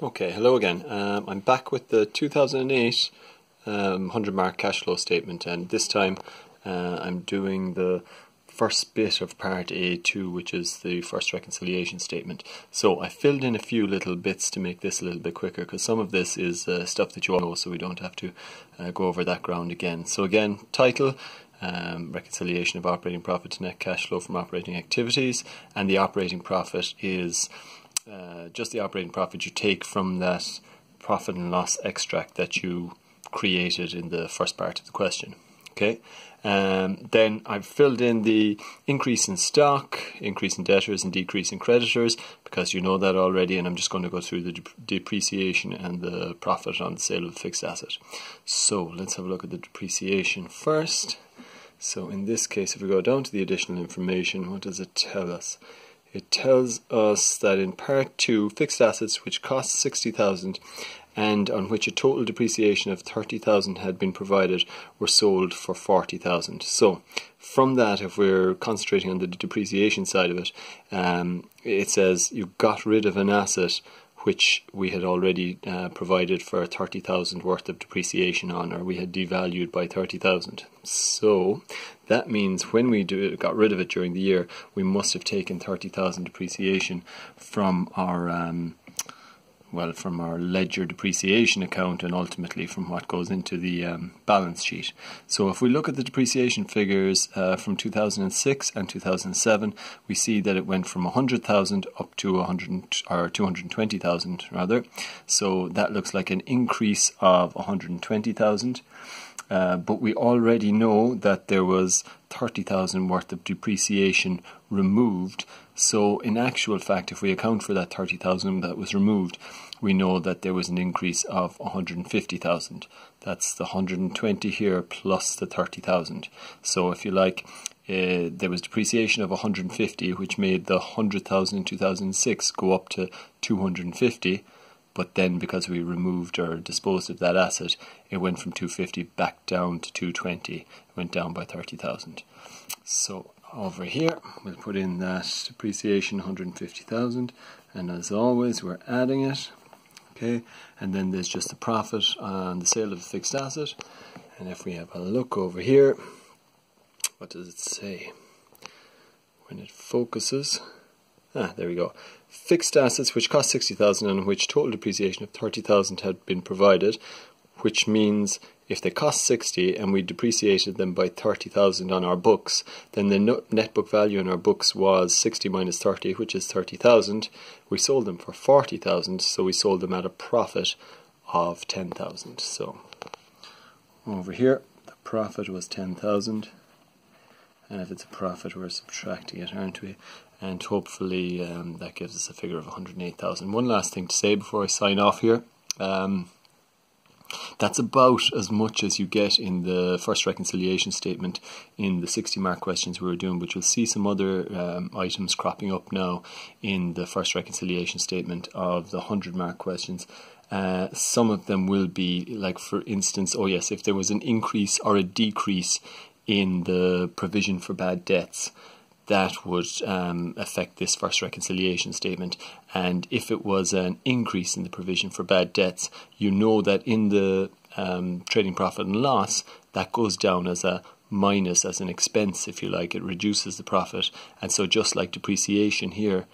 Okay, hello again. Um, I'm back with the 2008 um, 100 mark cash flow statement, and this time uh, I'm doing the first bit of part A2, which is the first reconciliation statement. So I filled in a few little bits to make this a little bit quicker, because some of this is uh, stuff that you all know, so we don't have to uh, go over that ground again. So again, title. Um, reconciliation of operating profit to net cash flow from operating activities, and the operating profit is uh, just the operating profit you take from that profit and loss extract that you created in the first part of the question. Okay. Um, then I've filled in the increase in stock, increase in debtors, and decrease in creditors because you know that already, and I'm just going to go through the depreciation and the profit on the sale of the fixed asset. So let's have a look at the depreciation first. So in this case, if we go down to the additional information, what does it tell us? It tells us that in part 2 fixed assets which cost 60,000 and on which a total depreciation of 30,000 had been provided were sold for 40,000 so from that if we're concentrating on the depreciation side of it um, it says you got rid of an asset which we had already uh, provided for 30,000 worth of depreciation on, or we had devalued by 30,000. So that means when we do, got rid of it during the year, we must have taken 30,000 depreciation from our um, well, from our ledger depreciation account and ultimately from what goes into the um, balance sheet. So if we look at the depreciation figures uh, from 2006 and 2007, we see that it went from 100,000 up to 100 or 220,000 rather. So that looks like an increase of 120,000. Uh, but we already know that there was 30,000 worth of depreciation removed. So, in actual fact, if we account for that 30,000 that was removed, we know that there was an increase of 150,000. That's the 120 here plus the 30,000. So, if you like, uh, there was depreciation of 150, which made the 100,000 in 2006 go up to 250 but then because we removed or disposed of that asset, it went from 250 back down to 220. It went down by 30,000. So over here, we'll put in that depreciation 150,000, and as always, we're adding it. Okay, and then there's just the profit on the sale of the fixed asset. And if we have a look over here, what does it say? When it focuses, Ah, there we go. Fixed assets which cost 60,000 and which total depreciation of 30,000 had been provided, which means if they cost 60 and we depreciated them by 30,000 on our books, then the net book value in our books was 60 minus 30, which is 30,000. We sold them for 40,000, so we sold them at a profit of 10,000. So over here, the profit was 10,000 and if it's a profit we're subtracting it aren't we and hopefully um, that gives us a figure of 108,000 one last thing to say before I sign off here. Um, that's about as much as you get in the first reconciliation statement in the 60 mark questions we were doing, but you'll see some other um, items cropping up now in the first reconciliation statement of the 100 mark questions. Uh, some of them will be like, for instance, oh yes, if there was an increase or a decrease in the provision for bad debts that would um, affect this first reconciliation statement. And if it was an increase in the provision for bad debts, you know that in the um, trading profit and loss, that goes down as a minus, as an expense, if you like. It reduces the profit. And so, just like depreciation here,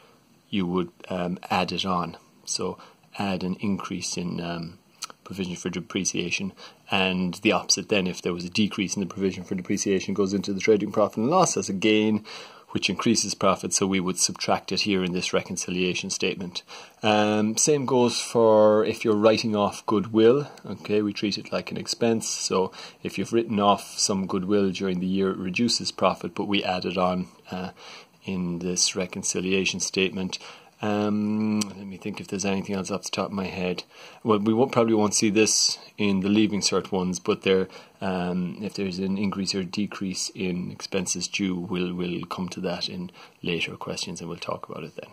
you would um, add it on. So, add an increase in um, provision for depreciation, and the opposite then, if there was a decrease in the provision for depreciation, goes into the trading profit and loss as a gain, which increases profit, so we would subtract it here in this reconciliation statement. Um, same goes for if you're writing off goodwill, okay, we treat it like an expense, so if you've written off some goodwill during the year, it reduces profit, but we add it on uh, in this reconciliation statement. Um, let me think if there's anything else off the top of my head. Well, we won't, probably won't see this in the leaving cert ones, but there, um, if there's an increase or decrease in expenses due, we'll we'll come to that in later questions, and we'll talk about it then.